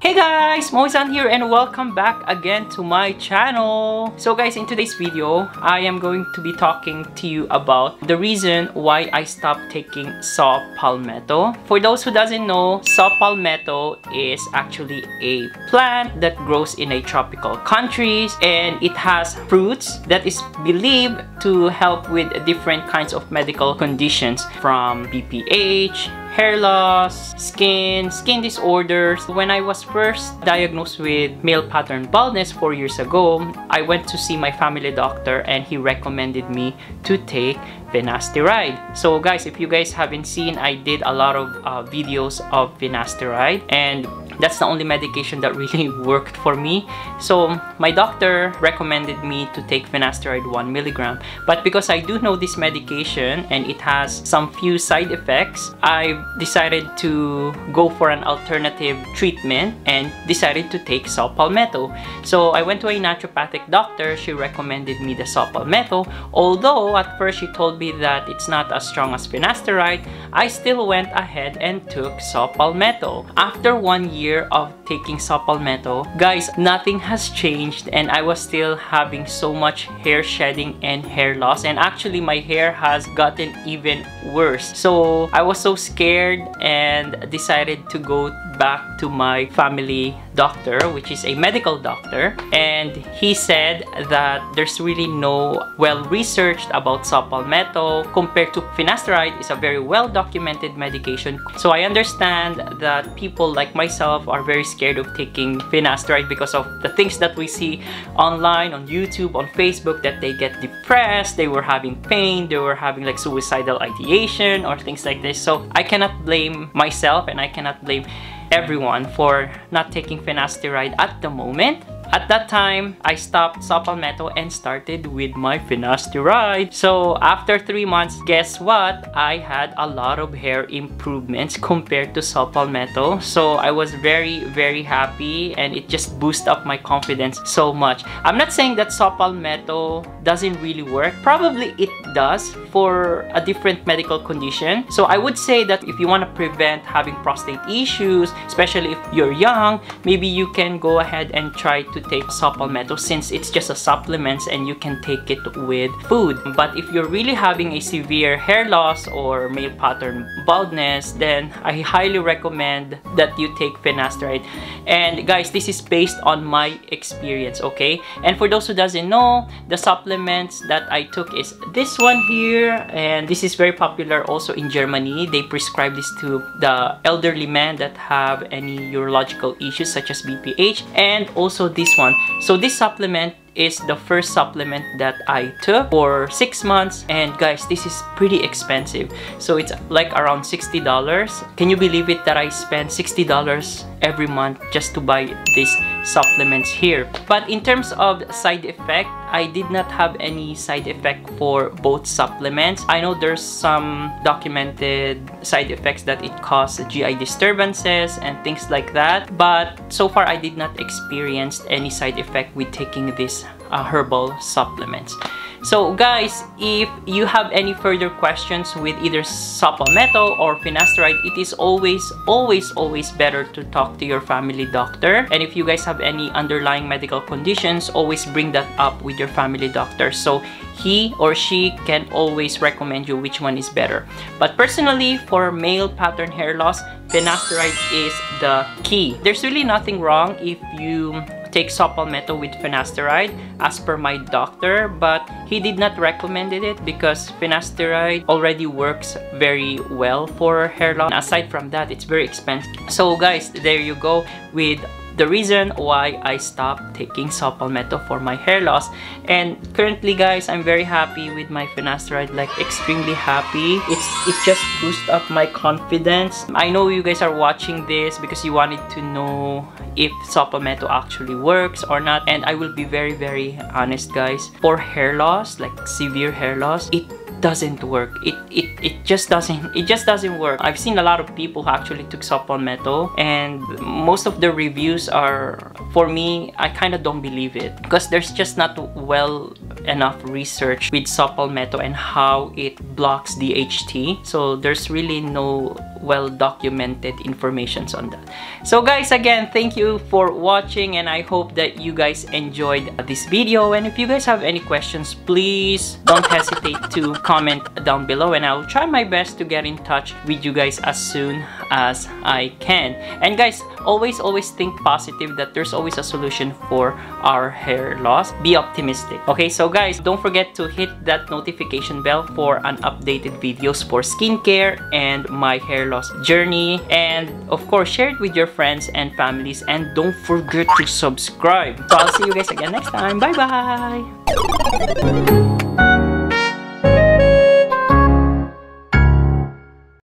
Hey guys, Moizan here and welcome back again to my channel. So guys, in today's video, I am going to be talking to you about the reason why I stopped taking saw palmetto. For those who doesn't know, saw palmetto is actually a plant that grows in a tropical countries and it has fruits that is believed to help with different kinds of medical conditions from BPH, hair loss, skin, skin disorders. When I was first diagnosed with male pattern baldness 4 years ago, I went to see my family doctor and he recommended me to take finasteride. So guys, if you guys haven't seen, I did a lot of uh, videos of finasteride and that's the only medication that really worked for me. So my doctor recommended me to take finasteride 1 milligram. But because I do know this medication and it has some few side effects, I decided to go for an alternative treatment and decided to take saw palmetto. So I went to a naturopathic doctor. She recommended me the saw palmetto. Although at first she told me that it's not as strong as finasteride, I still went ahead and took saw palmetto. After one year of taking saw palmetto, guys, nothing has changed and I was still having so much hair shedding and hair loss and actually my hair has gotten even worse. So I was so scared and decided to go back to my family doctor, which is a medical doctor, and he said that there's really no well-researched about saw palmetto compared to finasteride is a very well-documented medication. So I understand that people like myself are very scared of taking finasteride because of the things that we see online, on YouTube, on Facebook, that they get depressed, they were having pain, they were having like suicidal ideation or things like this. So I cannot blame myself and I cannot blame everyone for not taking finasteride at the moment at that time, I stopped saw palmetto and started with my finasteride. So after 3 months, guess what? I had a lot of hair improvements compared to saw palmetto. So I was very, very happy and it just boosted up my confidence so much. I'm not saying that saw palmetto doesn't really work. Probably it does for a different medical condition. So I would say that if you want to prevent having prostate issues, especially if you're young, maybe you can go ahead and try to to take saw palmetto since it's just a supplement and you can take it with food. But if you're really having a severe hair loss or male pattern baldness, then I highly recommend that you take finasteride. And guys, this is based on my experience, okay? And for those who doesn't know, the supplements that I took is this one here. And this is very popular also in Germany. They prescribe this to the elderly men that have any urological issues such as BPH. And also this one. So this supplement is the first supplement that I took for six months. And guys this is pretty expensive. So it's like around $60 can you believe it that I spent $60 every month just to buy these supplements here but in terms of side effect I did not have any side effect for both supplements I know there's some documented side effects that it causes GI disturbances and things like that but so far I did not experience any side effect with taking this uh, herbal supplements. So guys, if you have any further questions with either saw palmetto or finasteride, it is always, always, always better to talk to your family doctor. And if you guys have any underlying medical conditions, always bring that up with your family doctor. So he or she can always recommend you which one is better. But personally, for male pattern hair loss, finasteride is the key. There's really nothing wrong if you take saw palmetto with finasteride as per my doctor but he did not recommend it because finasteride already works very well for hair loss. Aside from that it's very expensive. So guys there you go with the reason why I stopped taking saw palmetto for my hair loss and currently guys I'm very happy with my finasteride like extremely happy. It's it just boosts up my confidence. I know you guys are watching this because you wanted to know if saw palmetto actually works or not and I will be very very honest guys. For hair loss like severe hair loss it doesn't work. It it it just doesn't it just doesn't work. I've seen a lot of people who actually took saw palmetto and most of the reviews are for me i kind of don't believe it. Because there's just not well enough research with saw palmetto and how it blocks DHT so there's really no well documented informations on that. So guys, again, thank you for watching and I hope that you guys enjoyed this video. And if you guys have any questions, please don't hesitate to comment down below and I'll try my best to get in touch with you guys as soon as I can. And guys, always, always think positive that there's always a solution for our hair loss. Be optimistic. Okay, so guys, don't forget to hit that notification bell for an updated videos for skincare and my hair loss journey. And of course, share it with your friends and families. And don't forget to subscribe. So I'll see you guys again next time. Bye-bye!